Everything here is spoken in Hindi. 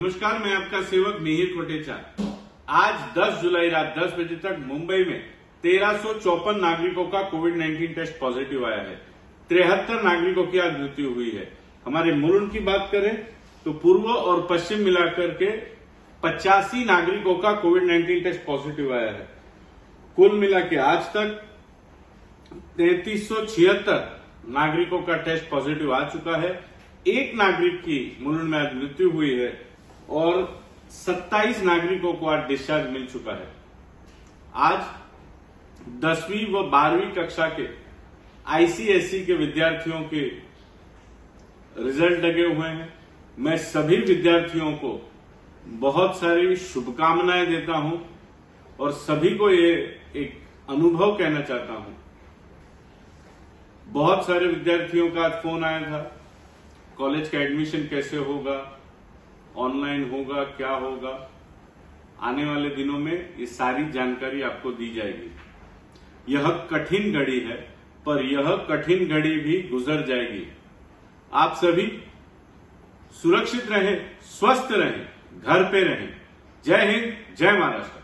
नमस्कार, मैं आपका सेवक मिहिर कोटेचा। आज 10 जुलाई रात 10 बजे तक मुंबई में तेरह नागरिकों का कोविड 19 टेस्ट पॉजिटिव आया है। तिहत्तर नागरिकों की आज मृत्यु हुई है। हमारे मुलुंड की बात करें तो पूर्व और पश्चिम मिलाकर के पचासी नागरिकों का कोविड 19 टेस्ट पॉजिटिव आया है। कुल मिला के आज तक तैतीस नागरिकों का टेस्ट पॉजिटिव आ चुका है। एक नागरिक की मुलुंड में आज मृत्यु हुई है। और 27 नागरिकों को आज डिस्चार्ज मिल चुका है। आज दसवीं व बारहवीं कक्षा के आईसीएसई के विद्यार्थियों के रिज़ल्ट लगे हुए हैं। मैं सभी विद्यार्थियों को बहुत सारी शुभकामनाएँ देता हूँ और सभी को ये एक अनुभव कहना चाहता हूँ। बहुत सारे विद्यार्थियों का आज फ़ोन आया था, कॉलेज का एडमिशन कैसे होगा ऑनलाइन होगा, क्या होगा? आने वाले दिनों में ये सारी जानकारी आपको दी जाएगी। यह कठिन घड़ी है, पर यह कठिन घड़ी भी गुजर जाएगी। आप सभी सुरक्षित रहें, स्वस्थ रहें, घर पे रहें। जय हिंद, जय महाराष्ट्र।